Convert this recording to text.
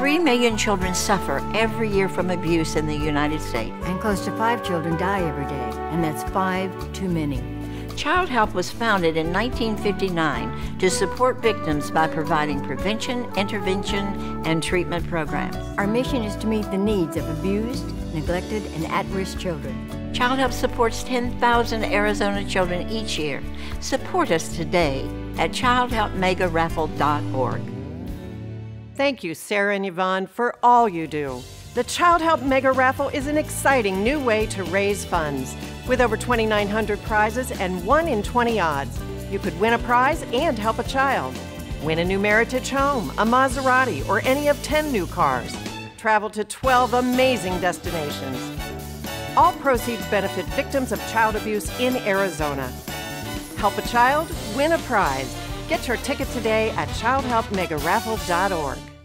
Three million children suffer every year from abuse in the United States. And close to five children die every day, and that's five too many. Childhelp was founded in 1959 to support victims by providing prevention, intervention, and treatment programs. Our mission is to meet the needs of abused, neglected, and at risk children. Childhelp supports 10,000 Arizona children each year. Support us today at childhelpmegaraffle.org. Thank you, Sara and Yvonne, for all you do. The Childhelp Mega Raffle is an exciting new way to raise funds. With over 2,900 prizes and 1 in 20 odds, you could win a prize and help a child. Win a new Meritage home, a Maserati, or any of 10 new cars. Travel to 12 amazing destinations. All proceeds benefit victims of child abuse in Arizona. Help a child, win a prize. Get your ticket today at childhelpmegaraffle.org.